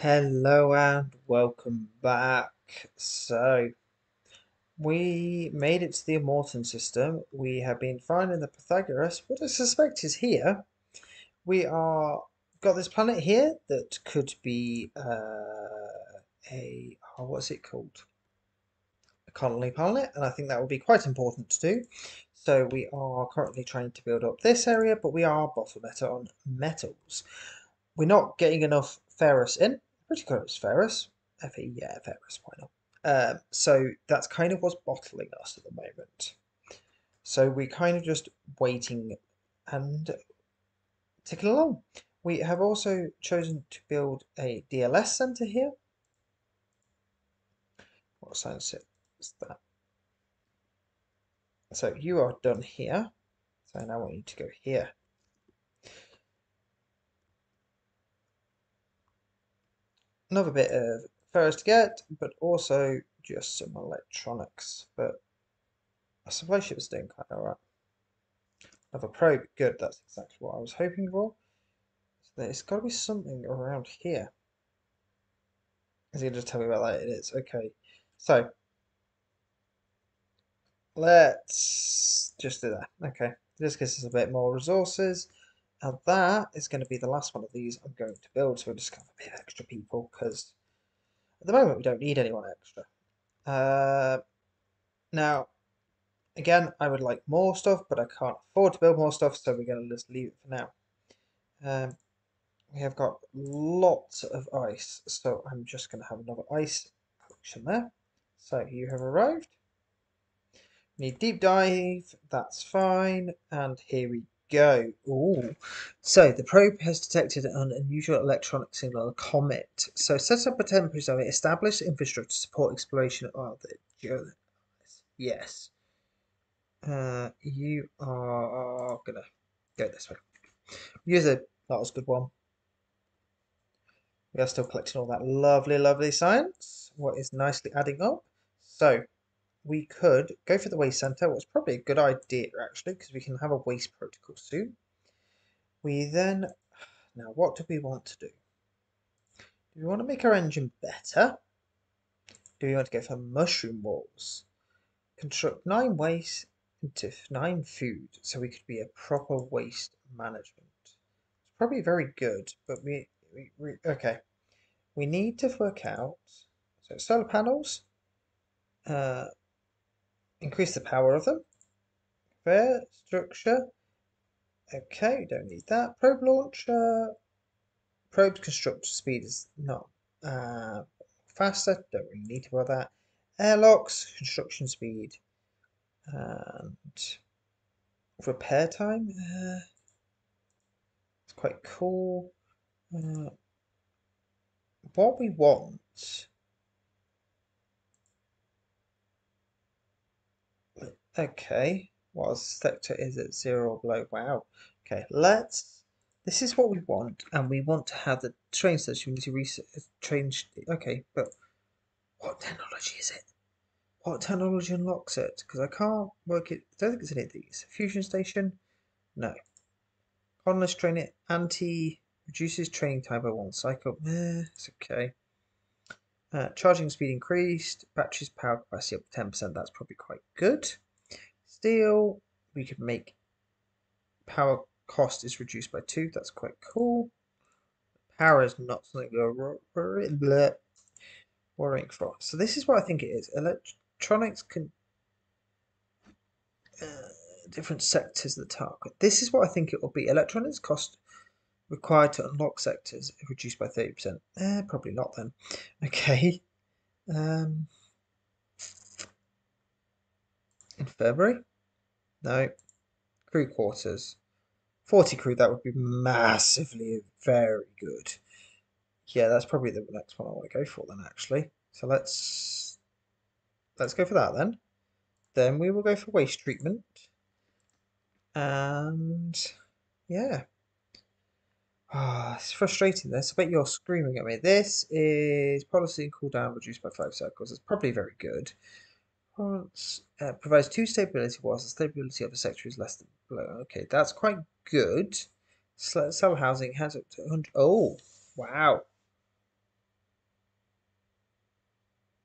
Hello and welcome back. So, we made it to the Immortan system. We have been finding the Pythagoras. What I suspect is here. We are got this planet here that could be uh, a oh, what's it called? A colony planet, and I think that would be quite important to do. So we are currently trying to build up this area, but we are bottlenecked on metals. We're not getting enough ferrous in pretty close, Ferris. Fe, yeah, Ferris, why not? Um, so that's kind of what's bottling us at the moment. So we're kind of just waiting and ticking along. We have also chosen to build a DLS center here. What science is that? So you are done here. So now we need to go here. Another bit of ferrous to get, but also just some electronics. But a supply ship is doing of alright. Another probe, good, that's exactly what I was hoping for. So there's got to be something around here. Is he going to tell me about that? It is, okay. So, let's just do that. Okay, this gives us a bit more resources. Now that is going to be the last one of these I'm going to build, so we'll just have a bit of extra people, because at the moment we don't need anyone extra. Uh, now, again, I would like more stuff, but I can't afford to build more stuff, so we're going to just leave it for now. Um, we have got lots of ice, so I'm just going to have another ice collection there. So you have arrived. Need deep dive, that's fine, and here we go. Ooh. So the probe has detected an unusual electronic signal, a comet. So set up a temporary zone, establish infrastructure to support exploration of the Yes. Uh, you are gonna go this way. Use a that was a good one. We are still collecting all that lovely, lovely science. What is nicely adding up. So we could go for the waste center, is probably a good idea actually, because we can have a waste protocol soon. We then, now what do we want to do? Do we want to make our engine better? Do we want to go for mushroom walls? Construct nine waste into nine food, so we could be a proper waste management. It's probably very good, but we, we, we okay. We need to work out, so solar panels, uh, increase the power of them. Fair structure. Okay, don't need that. Probe launcher. Probe constructor speed is not uh, faster. Don't really need to bother that. Airlocks, construction speed. And repair time. Uh, it's quite cool. Uh, what we want Okay, what sector is at zero or below. Wow. Okay, let's. This is what we want, and we want to have the train station. We need to research train. Okay, but what technology is it? What technology unlocks it? Because I can't work it. I don't think it's any of these. Fusion station? No. Colonist train it. Anti reduces training time by one cycle. Eh, it's okay. Uh, charging speed increased. Batteries power capacity up 10%. That's probably quite good steel. We could make power cost is reduced by two. That's quite cool. Power is not something we're worrying for. So this is what I think it is. Electronics can uh, different sectors of the target. This is what I think it will be. Electronics cost required to unlock sectors reduced by 30%. Eh, probably not then. Okay. Um, in February. No. Crew quarters. 40 crew, that would be massively very good. Yeah, that's probably the next one I want to go for then, actually. So let's let's go for that then. Then we will go for waste treatment. And yeah. Ah, oh, it's frustrating this. I bet you're screaming at me. This is policy cooldown reduced by five cycles. It's probably very good uh, provides two stability whilst the stability of the sector is less than below. Okay, that's quite good. Cell housing has up to 100. Oh, wow.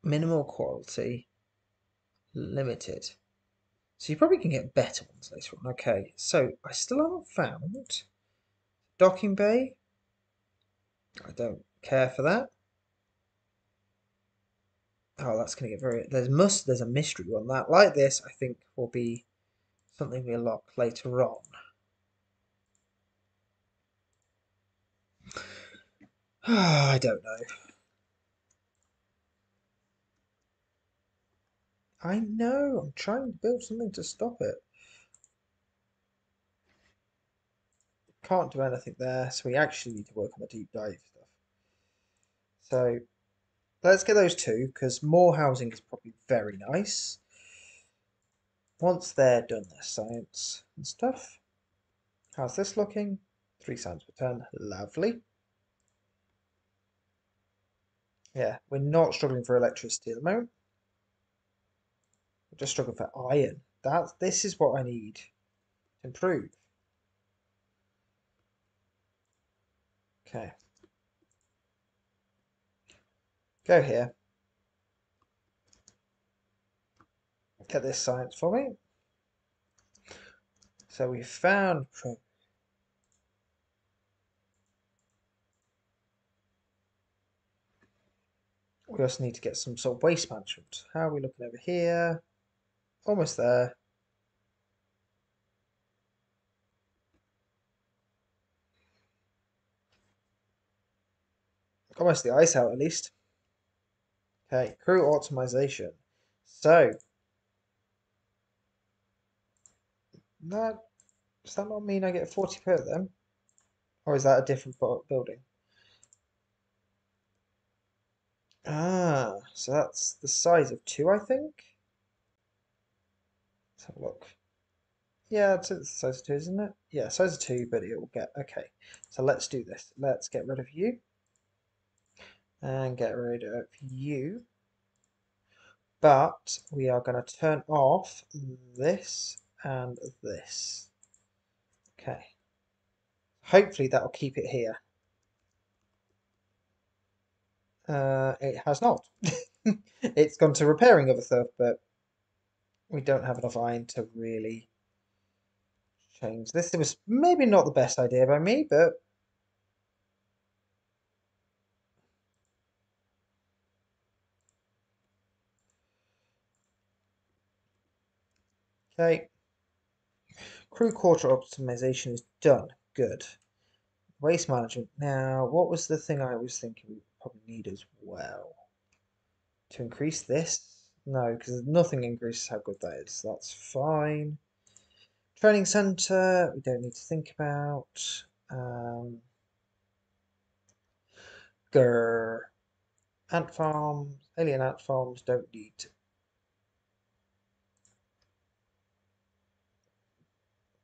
Minimal quality. Limited. So you probably can get better ones later on. Okay, so I still haven't found docking bay. I don't care for that. Oh, that's going to get very... There's must. There's a mystery one. That, like this, I think will be something we lock later on. I don't know. I know. I'm trying to build something to stop it. Can't do anything there, so we actually need to work on the deep dive stuff. So let's get those two, because more housing is probably very nice. Once they're done their science and stuff. How's this looking? Three signs per turn. Lovely. Yeah, we're not struggling for electricity at the moment. We're just struggling for iron. That this is what I need to improve. Okay. Go here. Get this science for me. So we found we also need to get some sort of waste management. How are we looking over here? Almost there. Almost the ice out at least. Okay, crew optimization. So, that, does that not mean I get 40 per them? Or is that a different building? Ah, so that's the size of two, I think? Let's have a look. Yeah, it's the size of two, isn't it? Yeah, size of two, but it will get, okay. So let's do this. Let's get rid of you and get rid of you. But we are going to turn off this and this. Okay. Hopefully that'll keep it here. Uh, it has not. it's gone to repairing other stuff, but we don't have enough iron to really change this. It was maybe not the best idea by me, but Okay. Crew quarter optimization is done. Good. Waste management. Now, what was the thing I was thinking we probably need as well? To increase this? No, because nothing increases how good that is. That's fine. Training center, we don't need to think about. Um, grr. Ant farms, alien ant farms don't need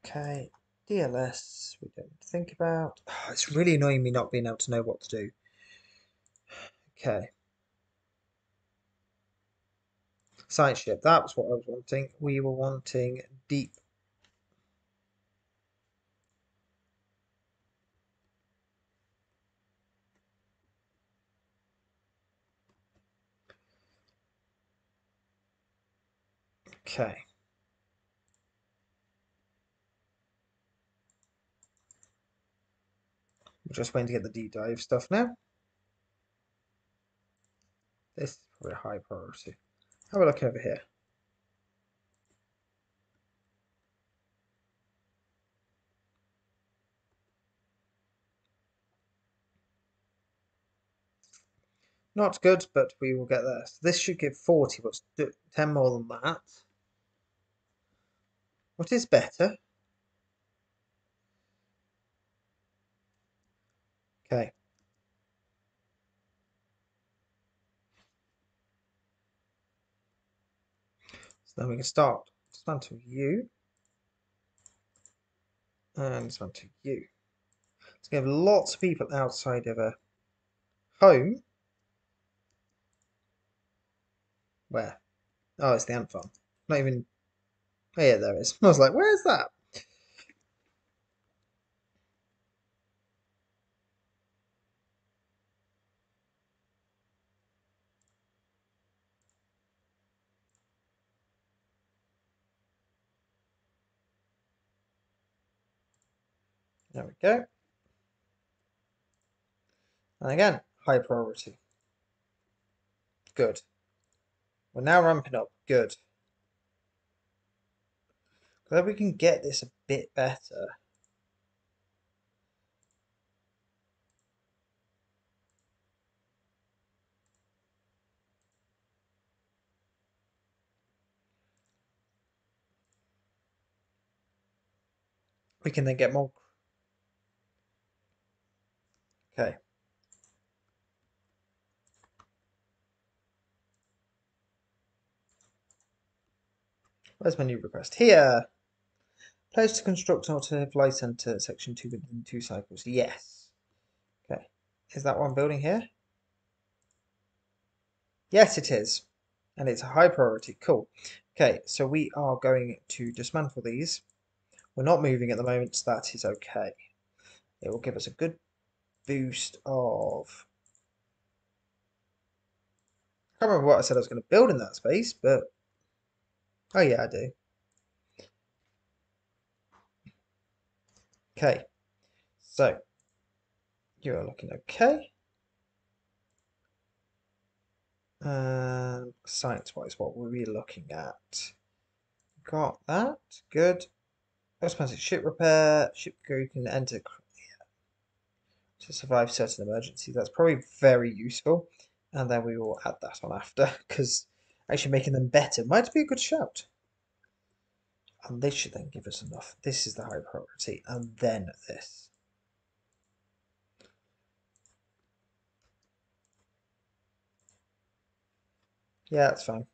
Okay, DLS, we don't think about. Oh, it's really annoying me not being able to know what to do. Okay. Science ship, that was what I was wanting. We were wanting deep. Okay. We're just waiting to get the deep dive stuff now. This is probably a high priority. Have a look over here. Not good, but we will get there. So this should give 40, but 10 more than that. What is better? Okay. So then we can start dismantle you and dismantle you. So we have lots of people outside of a home. Where? Oh, it's the ant farm. Not even. Oh, yeah, there it is. I was like, where's that? Go. And again, high priority. Good. We're now ramping up. Good. Glad we can get this a bit better. We can then get more. Okay. Where's my new request? Here! Players to construct an alternative light center section 2 within two cycles. Yes. Okay. Is that one building here? Yes, it is. And it's a high priority. Cool. Okay, so we are going to dismantle these. We're not moving at the moment, so that is okay. It will give us a good boost of... I can't remember what I said I was going to build in that space, but Oh yeah, I do. Okay, so you're looking okay. Um, science-wise, what were we looking at? Got that. Good. Automatic ship repair. Ship crew can enter to survive certain emergencies. That's probably very useful. And then we will add that on after because actually making them better might be a good shout. And this should then give us enough. This is the high priority, and then this. Yeah, that's fine.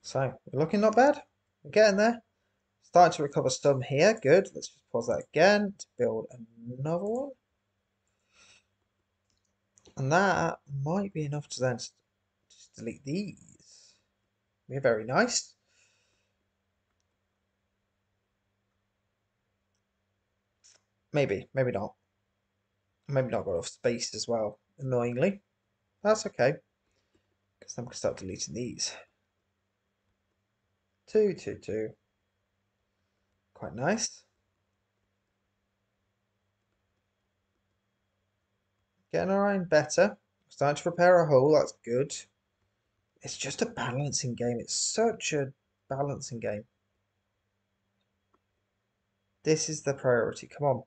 So, we're looking not bad. We're getting there. Starting to recover some here. Good. Let's just pause that again to build another one. And that might be enough to then just delete these. They're very nice. Maybe, maybe not. Maybe not got enough space as well, annoyingly. That's okay. Because then we can start deleting these. Two, two, two. Quite nice. Getting iron better. Starting to repair a hole, that's good. It's just a balancing game. It's such a balancing game. This is the priority. Come on.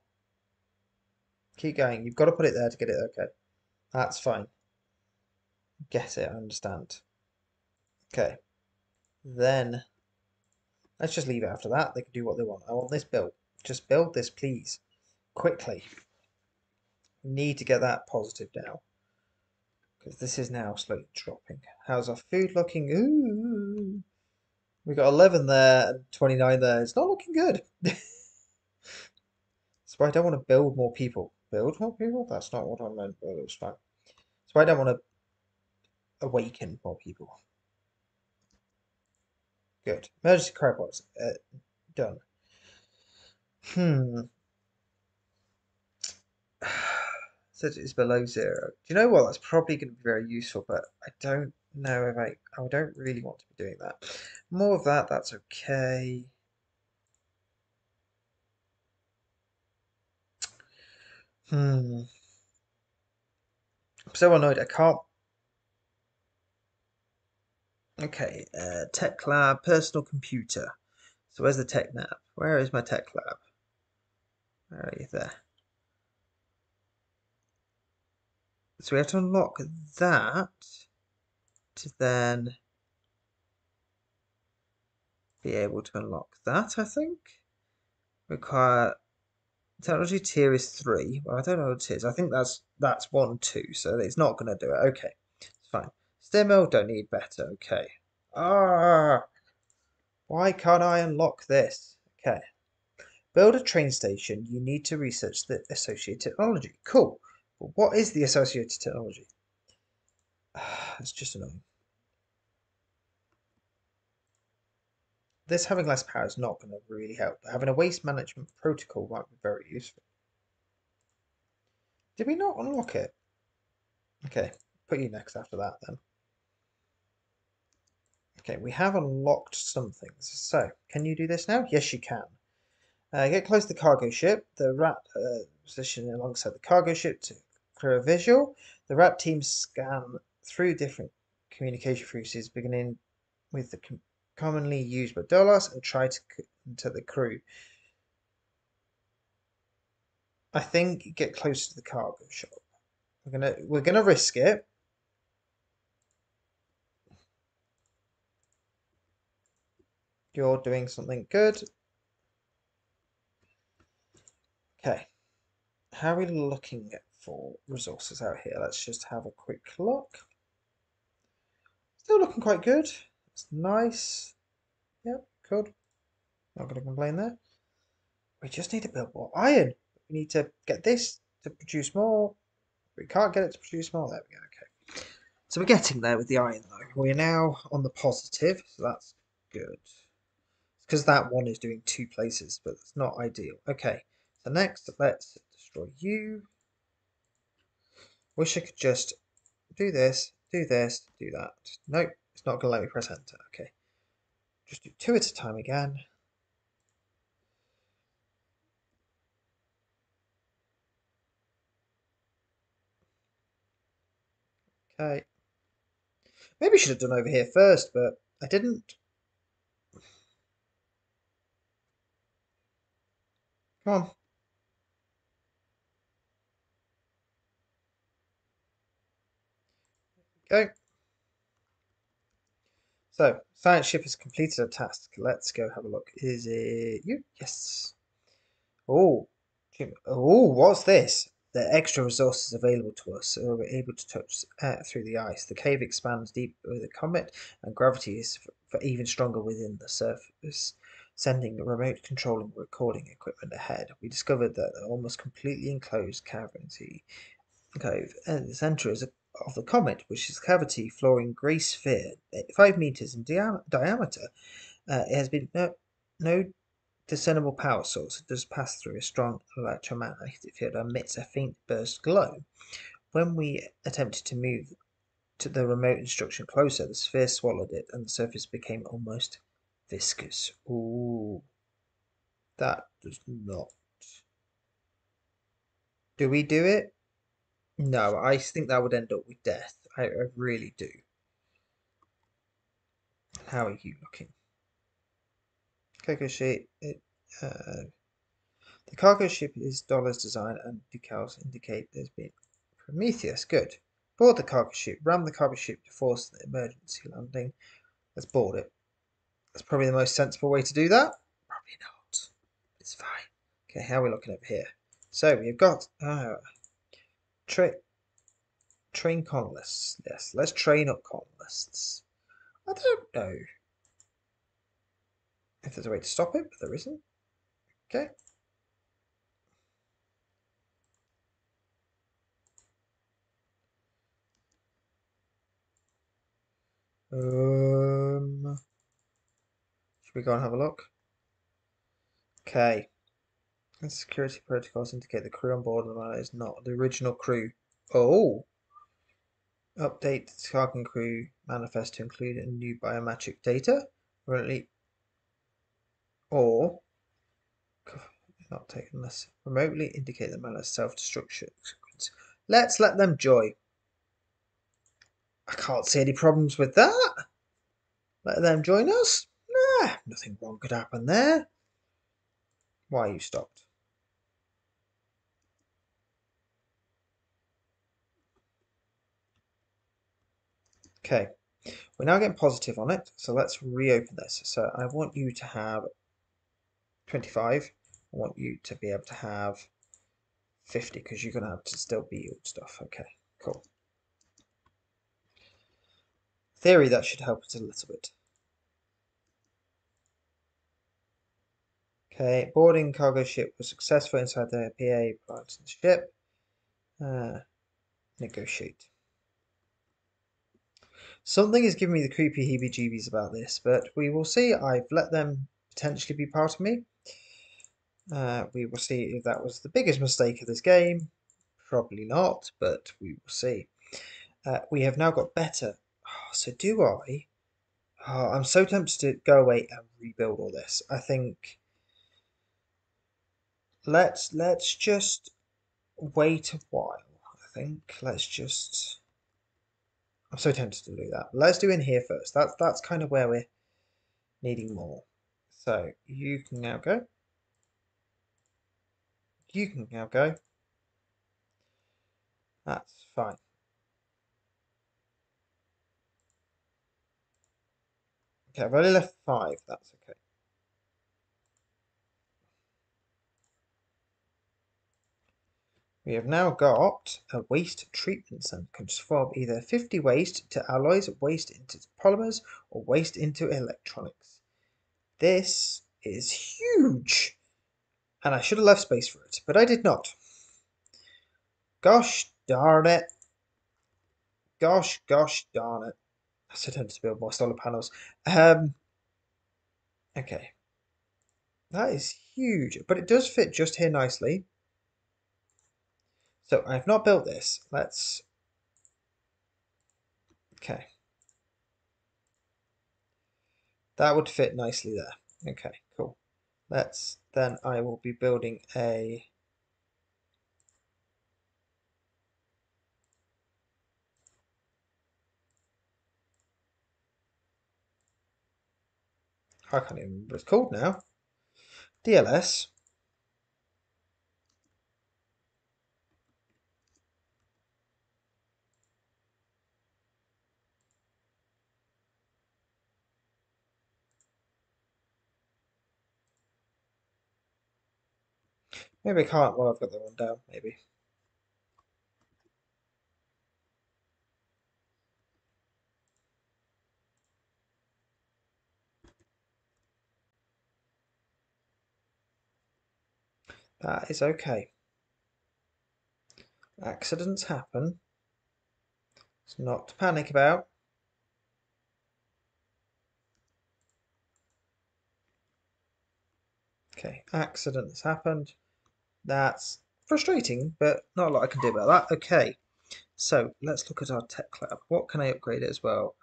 Keep going. You've got to put it there to get it okay. That's fine. Get it, I understand. Okay. Then, let's just leave it after that. They can do what they want. I want this built. Just build this, please. Quickly. Need to get that positive now. Because this is now slowly dropping. How's our food looking? Ooh. We got 11 there and 29 there. It's not looking good. so I don't want to build more people. Build more people? That's not what I meant, but it fine. So I don't want to awaken more people. Good. Emergency cry box. Uh, done. Hmm. Said it's below zero. Do you know what? That's probably going to be very useful, but I don't know if I... I don't really want to be doing that. More of that, that's okay. Hmm. I'm so annoyed I can't... Okay, uh, tech lab, personal computer. So where's the tech lab? Where is my tech lab? Where are you there? So we have to unlock that to then be able to unlock that, I think. Require technology tier is three. Well, I don't know what it is. I think that's that's one, two, so it's not gonna do it. Okay. It's fine. Stem don't need better, okay. Ah why can't I unlock this? Okay. Build a train station, you need to research the associated technology. Cool. But what is the associated technology? it's just annoying. This having less power is not going to really help, but having a waste management protocol might be very useful. Did we not unlock it? Okay, put you next after that then. Okay, we have unlocked some things. So, can you do this now? Yes, you can. Uh, get close to the cargo ship. The rat uh, position alongside the cargo ship to clear visual. The rat team scan through different communication frequencies, beginning with the com commonly used by Dolos and try to to the crew. I think get close to the cargo shop. We're gonna we're gonna risk it. You're doing something good. Okay. How are we looking for resources out here? Let's just have a quick look. Still looking quite good. It's nice. Yep, good. Not going to complain there. We just need to build more iron. We need to get this to produce more. We can't get it to produce more. There we go. Okay. So we're getting there with the iron though. We're now on the positive, so that's good. Because that one is doing two places, but it's not ideal. Okay. So next, let's destroy you. Wish I could just do this, do this, do that. Nope, it's not going to let me press enter. Okay. Just do two at a time again. Okay. Maybe I should have done over here first, but I didn't. Come on. Okay. So, science ship has completed a task. Let's go have a look. Is it you? Yes. Oh, oh, what's this? The extra resources available to us, so we're able to touch uh, through the ice. The cave expands deep with the comet, and gravity is even stronger within the surface, sending remote controlling recording equipment ahead. We discovered that the almost completely enclosed cavity cave at the center is a of the comet, which is a cavity flooring grey sphere, 5 meters in diameter. Uh, it has been no, no discernible power source. It does pass through a strong electromagnetic field and emits a faint burst glow. When we attempted to move to the remote instruction closer, the sphere swallowed it and the surface became almost viscous. Ooh, that does not. Do we do it? No, I think that would end up with death. I, I really do. How are you looking? Cargo ship. It, uh, the cargo ship is Dolos design and decals indicate there's been Prometheus. Good. Board the cargo ship. Ram the cargo ship to force the emergency landing. Let's board it. That's probably the most sensible way to do that. Probably not. It's fine. Okay, how are we looking over here? So we've got uh, Tra train colonists. Yes, let's train up colonists. I don't know if there's a way to stop it, but there isn't. Okay. Um, should we go and have a look? Okay. And security protocols indicate the crew on board the Malala is not the original crew. Oh! Update the Tiqqun crew manifest to include a new biometric data. Currently, or not taken this remotely indicate the manner self-destruction sequence. Let's let them join. I can't see any problems with that. Let them join us. Nah, nothing wrong could happen there. Why you stopped? Okay, we're now getting positive on it, so let's reopen this. So I want you to have 25. I want you to be able to have 50 because you're going to have to still be old stuff. Okay, cool. Theory, that should help us a little bit. Okay, boarding cargo ship was successful inside the PA plant ship. Uh, negotiate. Something is giving me the creepy heebie-jeebies about this, but we will see. I've let them potentially be part of me. Uh, we will see if that was the biggest mistake of this game. Probably not, but we will see. Uh, we have now got better. Oh, so do I? Oh, I'm so tempted to go away and rebuild all this. I think let's let's just wait a while. I think let's just. I'm so tempted to do that. Let's do in here first. That's that's kind of where we're needing more. So you can now go. You can now go. That's fine. Okay, I've only left five. That's okay. We have now got a waste treatment center can transform either 50 waste to alloys, waste into polymers, or waste into electronics. This is huge! And I should have left space for it, but I did not. Gosh darn it. Gosh, gosh darn it. I said I to build more solar panels. Um, okay. That is huge, but it does fit just here nicely. So I've not built this. Let's... Okay. That would fit nicely there. Okay, cool. Let's, then I will be building a... I can't even remember what it's called now. DLS. Maybe I can't while I've got the one down, maybe. That is okay. Accidents happen. It's not to panic about. Okay, accidents happened. That's frustrating, but not a lot I can do about that. Okay, so let's look at our tech lab. What can I upgrade as well?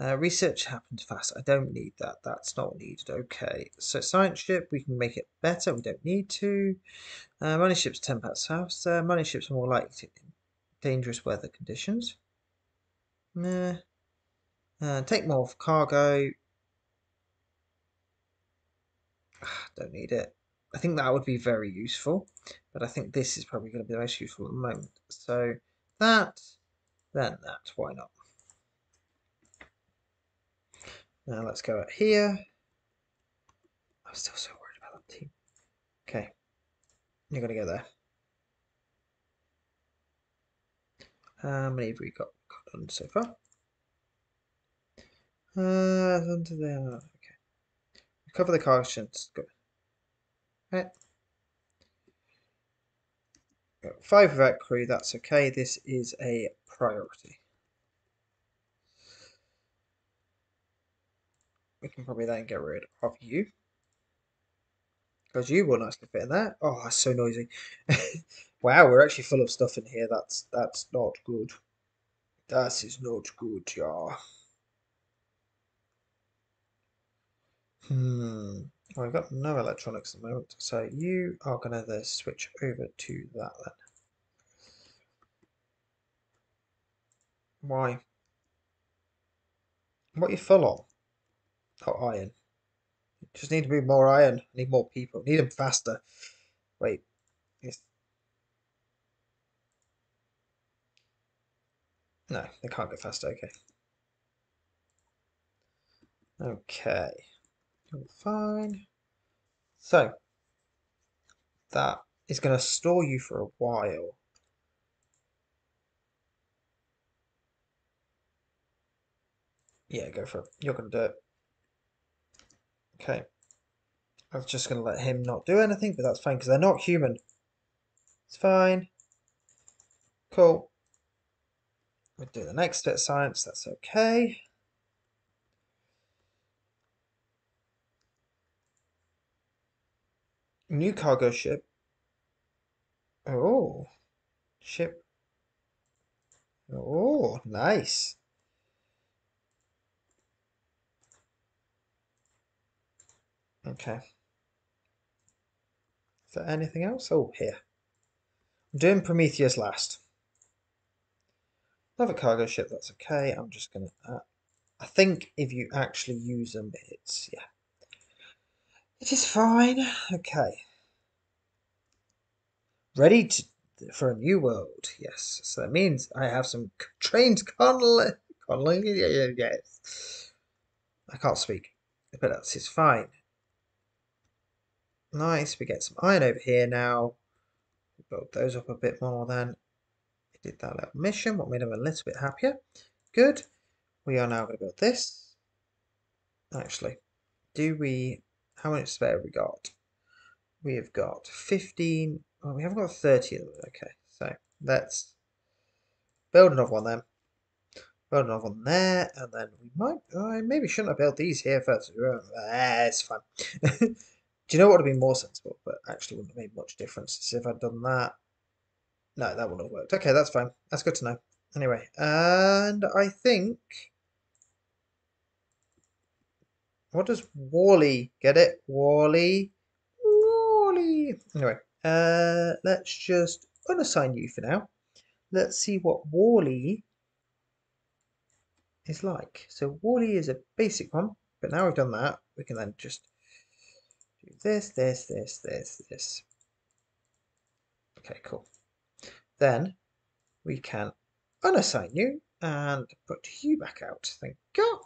Uh, research happens fast. I don't need that. That's not needed. Okay, so science ship, we can make it better. We don't need to. Uh, money ships 10 pounds. Uh, money ships are more likely to dangerous weather conditions. Nah. Uh, take more cargo. don't need it. I think that would be very useful, but I think this is probably going to be the most useful at the moment. So that, then that, why not? Now let's go out here. I'm still so worried about that team. Okay, you're going to go there. How many have we got, got done so far? Uh, under there. Okay. Cover the questions. Good. Right. Five of that crew, that's okay. This is a priority. We can probably then get rid of you. Because you will nicely fit in there. Oh, that's so noisy. wow, we're actually full of stuff in here. That's that's not good. That is not good, yeah. Hmm. I've got no electronics at the moment, so you are going to switch over to that then. Why? What are you full on? Oh, iron. Just need to be more iron. I need more people. Need them faster. Wait. Yes. No, they can't go faster. Okay. Okay. Fine. So, that is going to store you for a while. Yeah, go for it. You're going to do it. Okay. I was just going to let him not do anything, but that's fine because they're not human. It's fine. Cool. We'll do the next bit of science. That's okay. New cargo ship. Oh. Ship. Oh, nice. Okay. Is there anything else? Oh, here. I'm doing Prometheus last. Another cargo ship, that's okay. I'm just going to... Uh, I think if you actually use them, it's... Yeah. It is fine. Okay. Ready to, for a new world. Yes. So that means I have some trained colony. Colony? Yes. I can't speak. But that's is fine. Nice. We get some iron over here now. Build those up a bit more then. We did that little mission. What made them a little bit happier. Good. We are now going to build this. Actually, do we... How much spare have we got? We have got 15... Oh, we haven't got 30 of them. Okay, so let's build another one then. Build another one there, and then we might... Uh, maybe shouldn't have built these here first. Uh, it's fun. Do you know what would have been more sensible, but actually wouldn't have made much difference? if I'd done that. No, that wouldn't have worked. Okay, that's fine. That's good to know. Anyway, and I think... What does Wally get it? Wally? Wally! Anyway, uh, let's just unassign you for now. Let's see what Wally is like. So Wally is a basic one, but now we've done that, we can then just do this, this, this, this, this. Okay, cool. Then we can unassign you and put you back out. Thank God.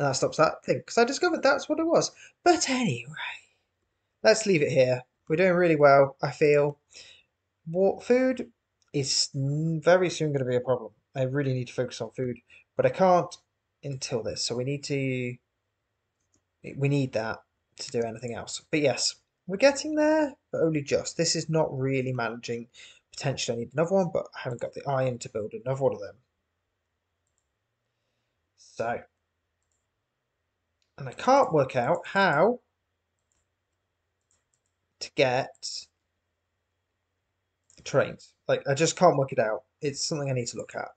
And that stops that thing because I discovered that's what it was. But anyway, let's leave it here. We're doing really well, I feel. What food is very soon going to be a problem. I really need to focus on food, but I can't until this. So we need to we need that to do anything else. But yes, we're getting there, but only just. This is not really managing. Potentially I need another one, but I haven't got the iron to build another one of them. So, and I can't work out how to get the trains. Like, I just can't work it out. It's something I need to look at.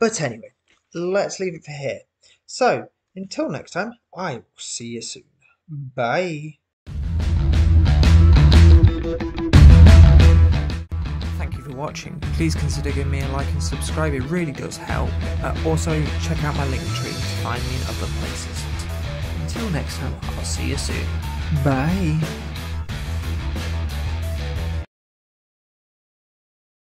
But anyway, let's leave it for here. So, until next time, I will see you soon. Bye. Thank you for watching. Please consider giving me a like and subscribe, it really does help. Uh, also, check out my link tree to find me in other places. Until next time, I'll see you soon. Bye.